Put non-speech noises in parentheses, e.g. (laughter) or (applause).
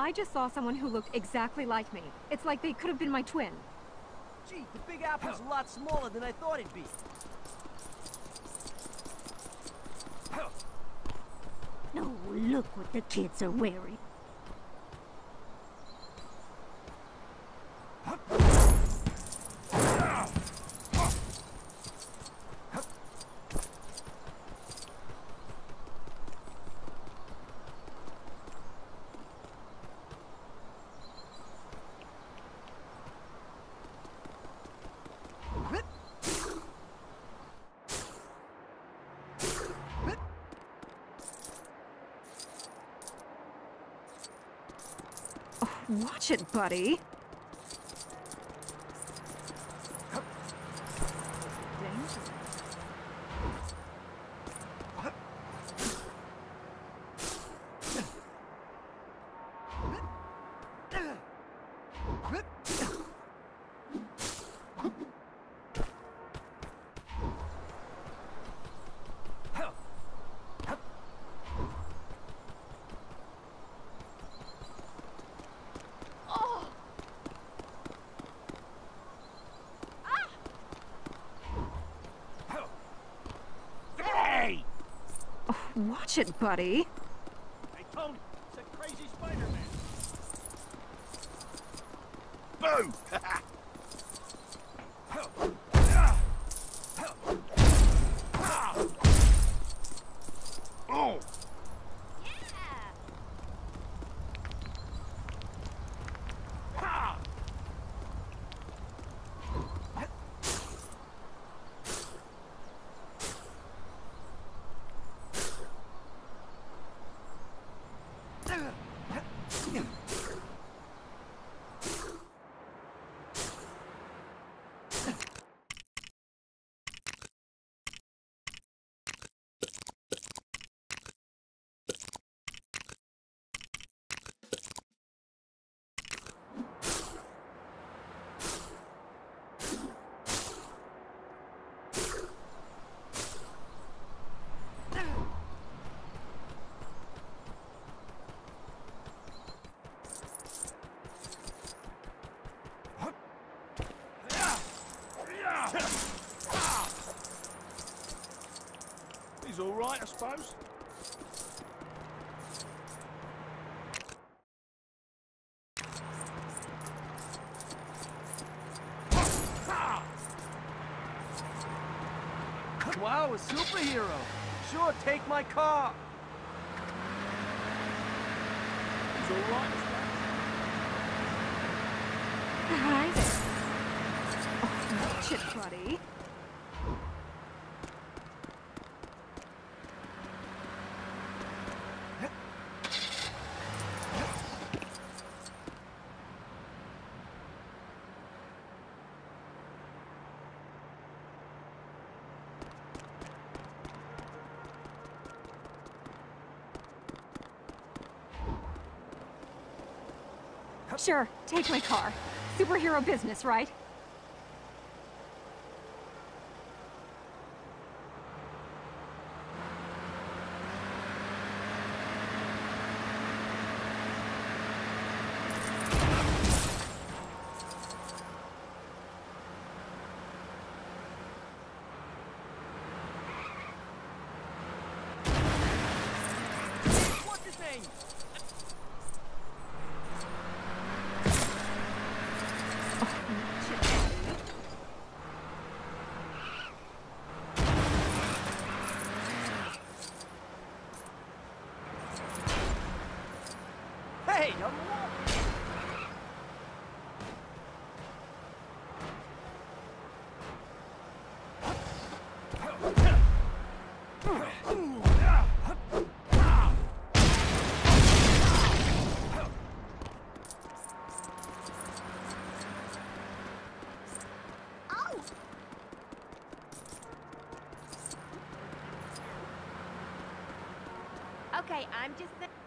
I just saw someone who looked exactly like me. It's like they could have been my twin. Gee, the Big Apple's a lot smaller than I thought it'd be. No, look what the kids are wearing. Watch it, buddy. Hey! Watch it, buddy. Hey, Tony, it's a crazy Spider-Man. Boo! (laughs) oh! He's all right, I suppose. Wow, a superhero. Sure, take my car. He's all right, Hi there. Oh, watch buddy. Sure, take my car. Superhero business, right? What's his name? Watch it, buddy. Hey, I'm. Oh. Okay, I'm just.